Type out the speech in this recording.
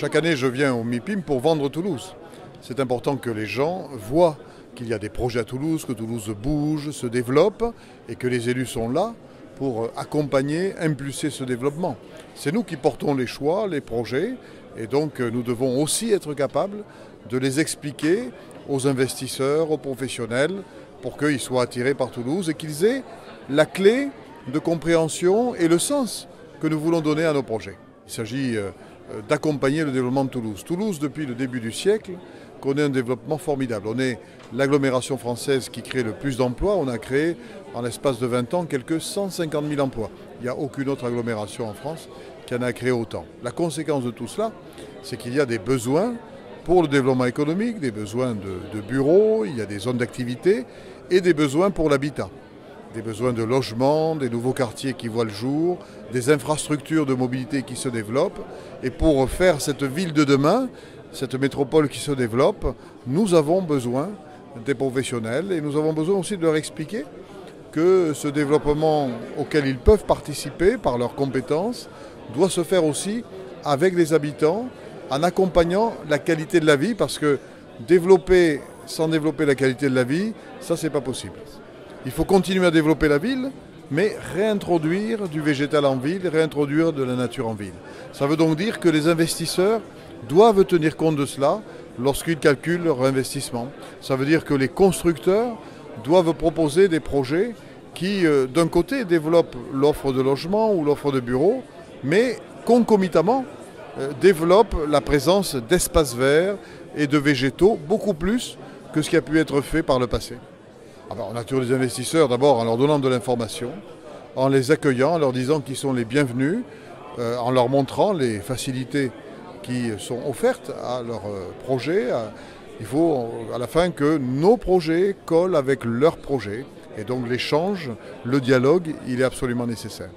Chaque année, je viens au MIPIM pour vendre Toulouse. C'est important que les gens voient qu'il y a des projets à Toulouse, que Toulouse bouge, se développe et que les élus sont là pour accompagner, impulser ce développement. C'est nous qui portons les choix, les projets et donc nous devons aussi être capables de les expliquer aux investisseurs, aux professionnels pour qu'ils soient attirés par Toulouse et qu'ils aient la clé de compréhension et le sens que nous voulons donner à nos projets. Il s'agit d'accompagner le développement de Toulouse. Toulouse, depuis le début du siècle, connaît un développement formidable. On est l'agglomération française qui crée le plus d'emplois. On a créé, en l'espace de 20 ans, quelques 150 000 emplois. Il n'y a aucune autre agglomération en France qui en a créé autant. La conséquence de tout cela, c'est qu'il y a des besoins pour le développement économique, des besoins de, de bureaux, il y a des zones d'activité et des besoins pour l'habitat des besoins de logement, des nouveaux quartiers qui voient le jour, des infrastructures de mobilité qui se développent. Et pour faire cette ville de demain, cette métropole qui se développe, nous avons besoin des professionnels et nous avons besoin aussi de leur expliquer que ce développement auquel ils peuvent participer par leurs compétences doit se faire aussi avec les habitants, en accompagnant la qualité de la vie, parce que développer sans développer la qualité de la vie, ça c'est pas possible. Il faut continuer à développer la ville, mais réintroduire du végétal en ville, réintroduire de la nature en ville. Ça veut donc dire que les investisseurs doivent tenir compte de cela lorsqu'ils calculent leur investissement. Ça veut dire que les constructeurs doivent proposer des projets qui, d'un côté, développent l'offre de logement ou l'offre de bureaux, mais concomitamment développent la présence d'espaces verts et de végétaux beaucoup plus que ce qui a pu être fait par le passé. Alors, on attire les investisseurs d'abord en leur donnant de l'information, en les accueillant, en leur disant qu'ils sont les bienvenus, euh, en leur montrant les facilités qui sont offertes à leurs projets. Il faut à la fin que nos projets collent avec leurs projets. Et donc l'échange, le dialogue, il est absolument nécessaire.